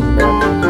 Música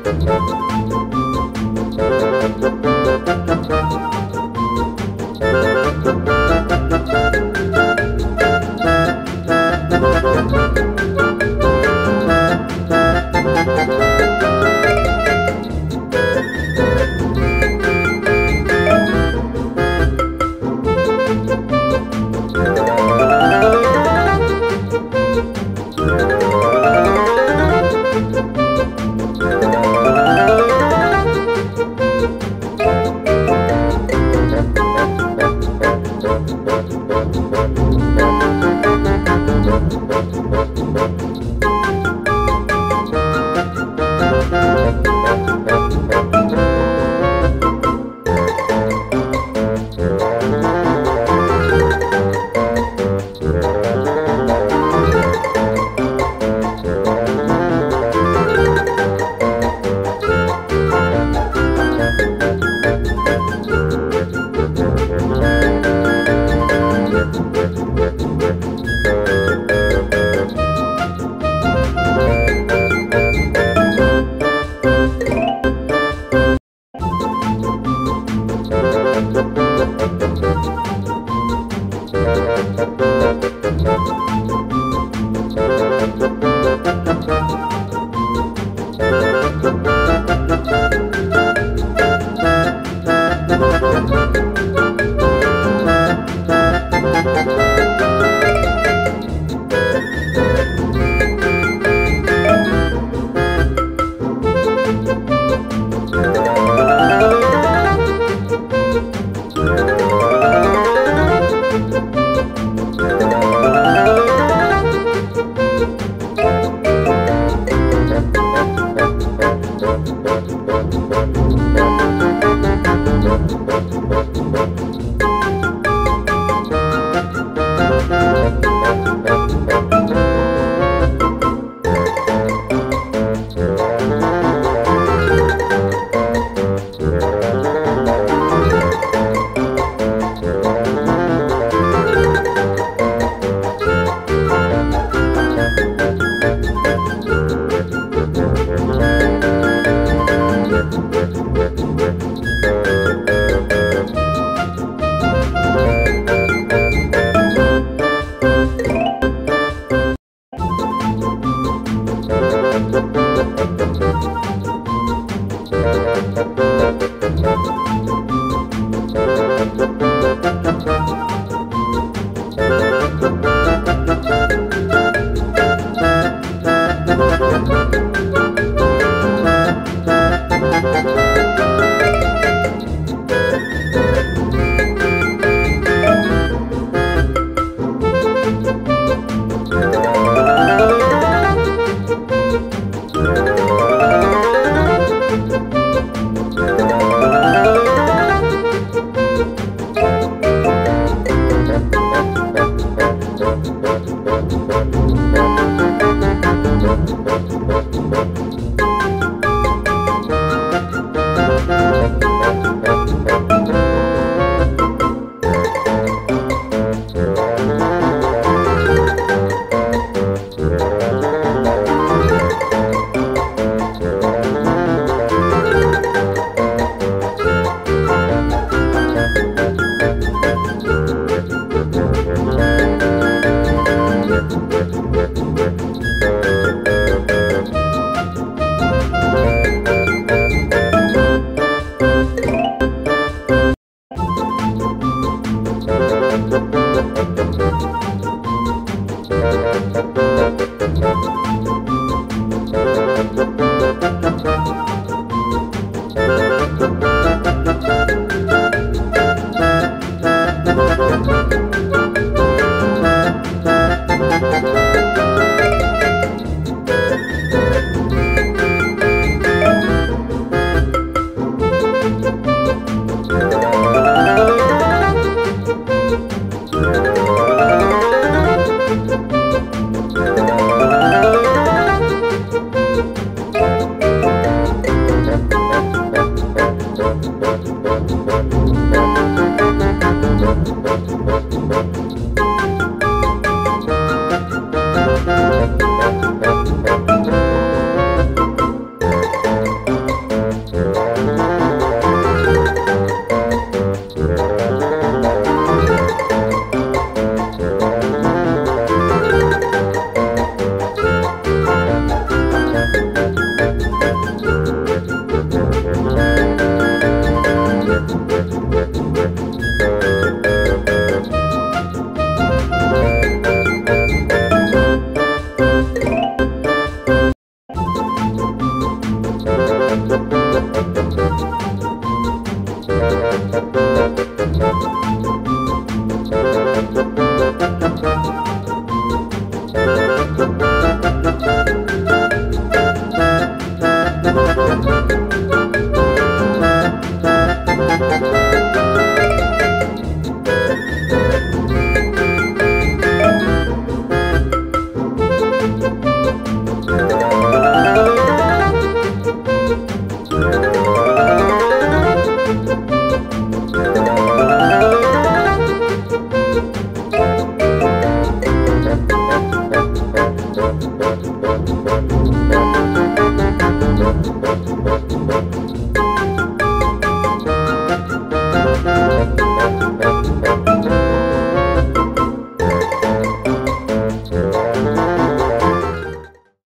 Thank